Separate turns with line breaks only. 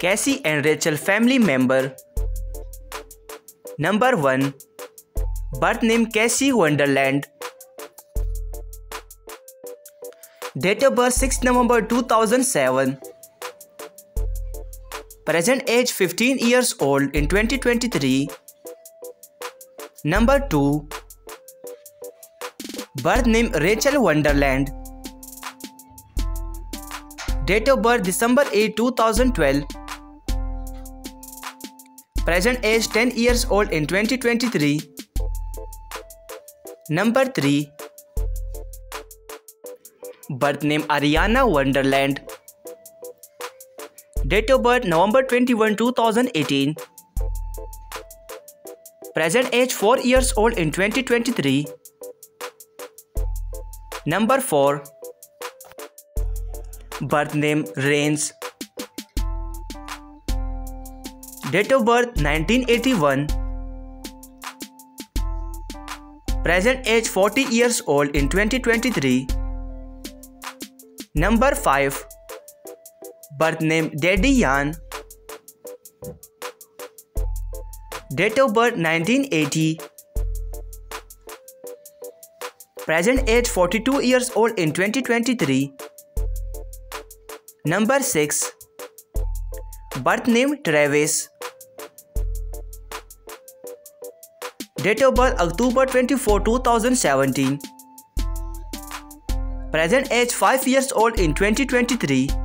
Cassie and Rachel family member number one birth name Cassie Wonderland date of birth six November 2007 present age fifteen years old in 2023 number two birth name Rachel Wonderland Date of birth December 8, 2012. Present age 10 years old in 2023. Number 3. Birth name Ariana Wonderland. Date of birth November 21, 2018. Present age 4 years old in 2023. Number 4. Birth name Rains. Date of birth 1981. Present age 40 years old in 2023. Number 5. Birth name Daddy Yan. Date of birth 1980. Present age 42 years old in 2023. Number 6. Birth name Travis. Date of birth October 24, 2017. Present age 5 years old in 2023.